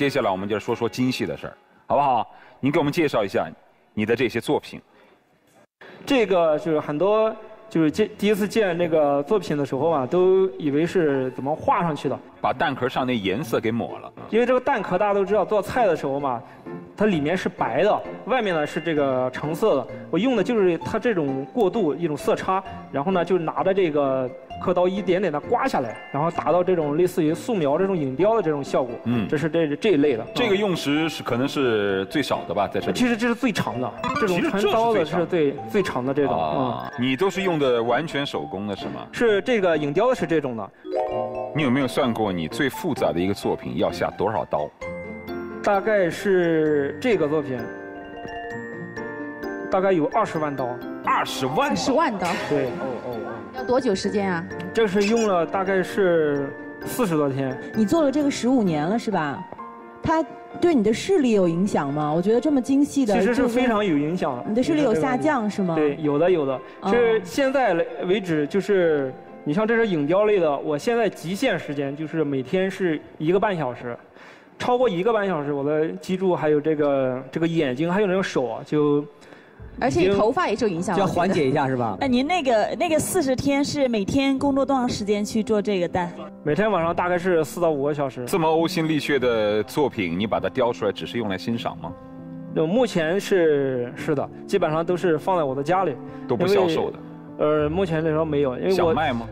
接下来我们就说说精细的事儿，好不好？您给我们介绍一下你的这些作品。这个是很多就是见第一次见那个作品的时候啊，都以为是怎么画上去的。把蛋壳上那颜色给抹了。因为这个蛋壳大家都知道，做菜的时候嘛，它里面是白的，外面呢是这个橙色的。我用的就是它这种过渡一种色差，然后呢就拿着这个刻刀一点点的刮下来，然后达到这种类似于素描这种影雕的这种效果。嗯，这是这这一类的。这个用时是可能是最少的吧，在这里。其实这是最长的，这种穿刀的是最最长的这种。啊，你都是用的完全手工的是吗？是这个影雕的是这种的。你有没有算过你最复杂的一个作品要下多少刀？大概是这个作品，大概有二十万刀。二十万？十万刀？对。哦哦哦。要多久时间啊？这是用了大概是四十多天。你做了这个十五年了是吧？它对你的视力有影响吗？我觉得这么精细的，其实是非常有影响。你的视力有下降是吗？对，有的有的。是现在为止就是。你像这是影雕类的，我现在极限时间就是每天是一个半小时，超过一个半小时，我的脊柱还有这个这个眼睛还有那个手啊，就而且头发也受影响，就要缓解一下是吧？那您那个那个四十天是每天工作多长时间去做这个蛋？每天晚上大概是四到五个小时。这么呕心沥血的作品，你把它雕出来，只是用来欣赏吗？目前是是的，基本上都是放在我的家里，都不销售的。呃，目前来说没有，因为想卖吗？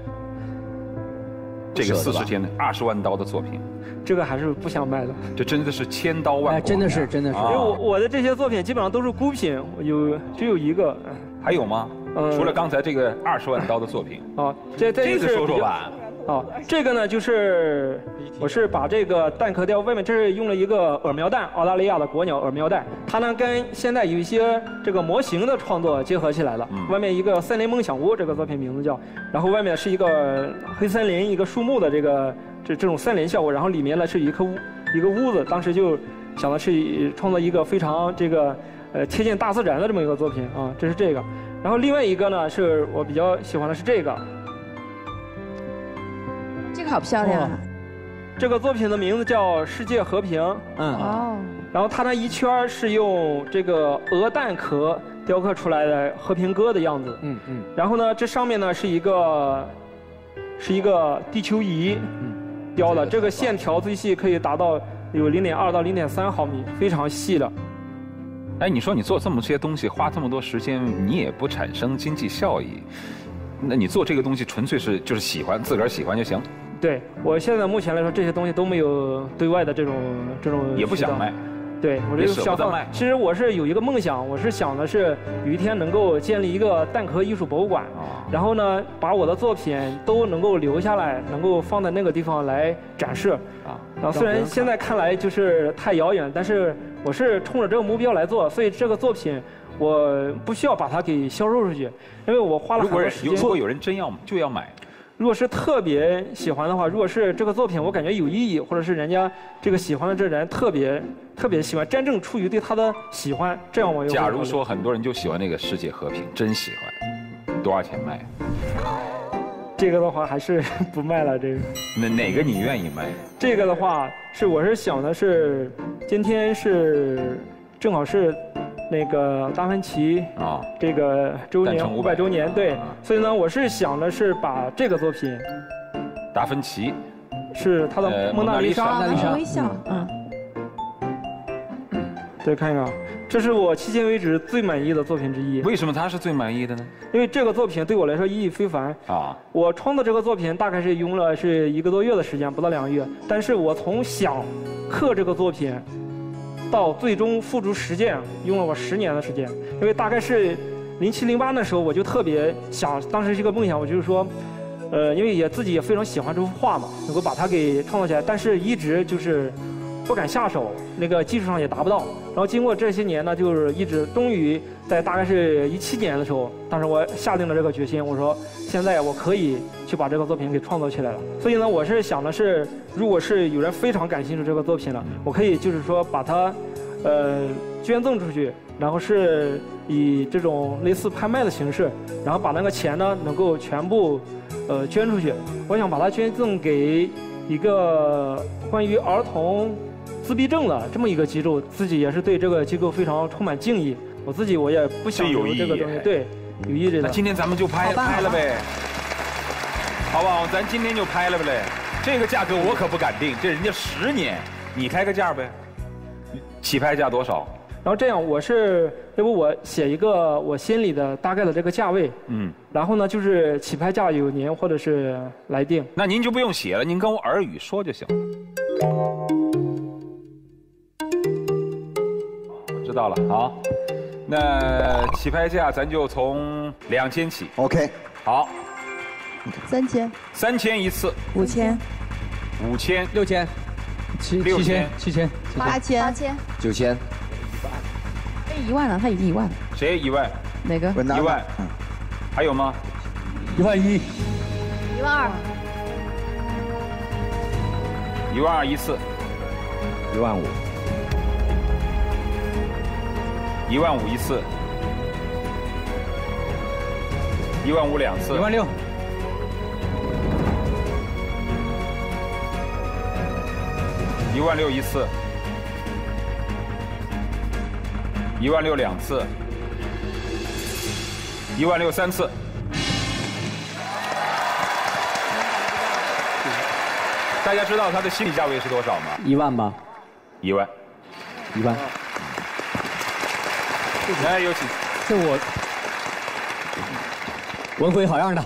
这个四十天的二十万刀的作品，这个还是不想卖的。这真的是千刀万，真的是真的是。因为我我的这些作品基本上都是孤品，有只有一个。还有吗？除了刚才这个二十万刀的作品。啊，这这个说说吧。哦，这个呢，就是我是把这个蛋壳雕外面，这是用了一个耳苗蛋，澳大利亚的国鸟耳苗蛋，它呢跟现在有一些这个模型的创作结合起来了。外面一个森林梦想屋，这个作品名字叫，然后外面是一个黑森林，一个树木的这个这这种森林效果，然后里面呢是一颗屋一个屋子，当时就想的是创造一个非常这个呃贴近大自然的这么一个作品啊，这是这个，然后另外一个呢是我比较喜欢的是这个。好漂亮啊！这个作品的名字叫《世界和平》。嗯。哦。然后它那一圈是用这个鹅蛋壳雕刻出来的和平鸽的样子。嗯嗯。然后呢，这上面呢是一个是一个地球仪雕的，这个线条最细可以达到有零点二到零点三毫米，非常细的。哎，你说你做这么些东西，花这么多时间，你也不产生经济效益，那你做这个东西纯粹是就是喜欢，自个儿喜欢就行。对我现在目前来说，这些东西都没有对外的这种这种。也不想卖。对，我这个想放。其实我是有一个梦想，我是想的是有一天能够建立一个蛋壳艺术博物馆，然后呢，把我的作品都能够留下来，能够放在那个地方来展示。啊。然后虽然现在看来就是太遥远，但是我是冲着这个目标来做，所以这个作品我不需要把它给销售出去，因为我花了很多时间。如果有人真要就要买。如果是特别喜欢的话，如果是这个作品我感觉有意义，或者是人家这个喜欢的这人特别特别喜欢，真正出于对他的喜欢，这样我。假如说很多人就喜欢那个世界和平，真喜欢，多少钱卖？这个的话还是不卖了。这个。哪哪个你愿意卖？这个的话是我是想的是，今天是正好是。那个达芬奇啊，这个周年五百周年，对，所以呢，我是想的是把这个作品，达芬奇，是他的蒙娜丽莎，蒙娜丽莎。微笑，嗯，再看一看，这是我迄今为止最满意的作品之一。为什么他是最满意的呢？因为这个作品对我来说意义非凡。啊！我创作这个作品大概是用了是一个多月的时间，不到两个月，但是我从想刻这个作品。到最终付诸实践，用了我十年的时间。因为大概是零七零八的时候，我就特别想，当时是一个梦想，我就是说，呃，因为也自己也非常喜欢这幅画嘛，能够把它给创造起来。但是一直就是不敢下手，那个技术上也达不到。然后经过这些年呢，就是一直终于在大概是一七年的时候，当时我下定了这个决心，我说现在我可以去把这个作品给创作起来了。所以呢，我是想的是。如果是有人非常感兴趣这个作品了，我可以就是说把它，呃，捐赠出去，然后是以这种类似拍卖的形式，然后把那个钱呢能够全部，呃，捐出去。我想把它捐赠给一个关于儿童自闭症的这么一个机构，自己也是对这个机构非常充满敬意。我自己我也不想有这个东西，对，有意义的。那今天咱们就拍拍了呗，好不好？咱今天就拍了呗。这个价格我可不敢定，这人家十年，你开个价呗。起拍价多少？然后这样，我是要不我写一个我心里的大概的这个价位，嗯，然后呢就是起拍价由您或者是来定。那您就不用写了，您跟我耳语说就行了。知道了，好，那起拍价咱就从两千起。OK，好，三千，三千一次，五千，五千，六千，七七千，七千，八千，八千，九千。一万了，他已经一万了。谁一万？哪个？一万。还有吗？一万一。一万二。一万二一次。一万五。一万五一次。一万五两次。一万六。一万六一次。一万六两次，一万六三次。大家知道他的心理价位是多少吗？一万吧。一万。一万。来，有请。这我文辉好样的。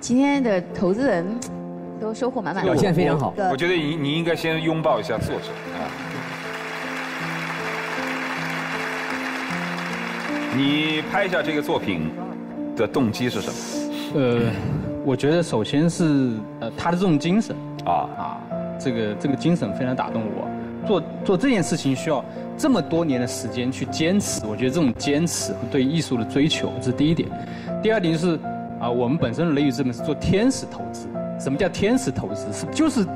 今天的投资人都收获满满，表现非常好。我觉得你你应该先拥抱一下作者啊。你拍下这个作品的动机是什么？呃，我觉得首先是呃他的这种精神啊啊，这个这个精神非常打动我。做做这件事情需要这么多年的时间去坚持，我觉得这种坚持和对艺术的追求这是第一点。第二点就是啊，我们本身的雷雨资本是做天使投资。什么叫天使投资？是就是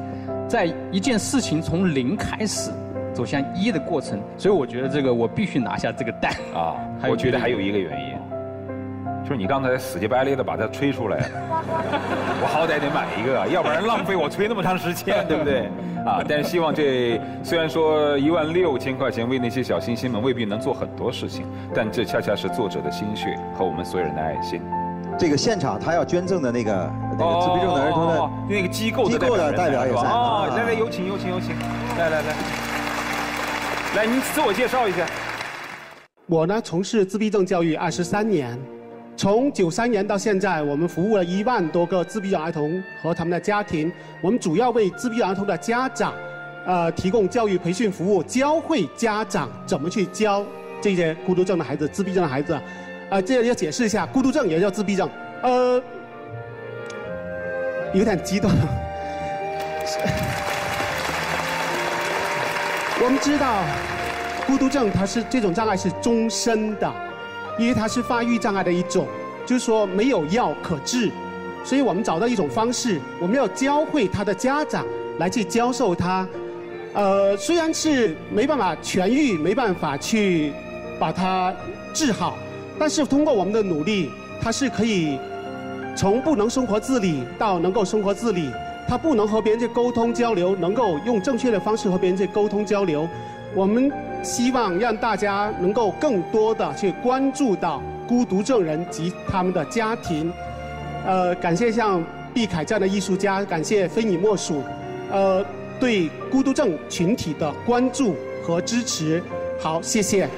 在一件事情从零开始。走向一的过程，所以我觉得这个我必须拿下这个蛋啊！我觉得还有一个原因，就是你刚才死乞白赖的把它吹出来，我好歹得买一个，要不然浪费我吹那么长时间，对不对？啊！但是希望这虽然说一万六千块钱为那些小星星们未必能做很多事情，但这恰恰是作者的心血和我们所有人的爱心。这个现场他要捐赠的那个那个自闭症的儿童的那个机构机构的代表也在啊！来来，有请有请有请，来来来。来，您自我介绍一下。我呢，从事自闭症教育二十三年，从九三年到现在，我们服务了一万多个自闭症儿童和他们的家庭。我们主要为自闭症儿童的家长，呃，提供教育培训服务，教会家长怎么去教这些孤独症的孩子、自闭症的孩子。啊，这要解释一下，孤独症也叫自闭症。呃，有点激动。我们知道，孤独症它是这种障碍是终身的，因为它是发育障碍的一种，就是说没有药可治，所以我们找到一种方式，我们要教会他的家长来去教授他，呃，虽然是没办法痊愈，没办法去把它治好，但是通过我们的努力，他是可以从不能生活自理到能够生活自理。他不能和别人去沟通交流，能够用正确的方式和别人去沟通交流。我们希望让大家能够更多的去关注到孤独症人及他们的家庭。呃，感谢像毕凯这样的艺术家，感谢非你莫属。呃，对孤独症群体的关注和支持。好，谢谢。